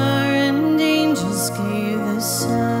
star and angels gave the sign.